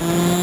Mm-hmm.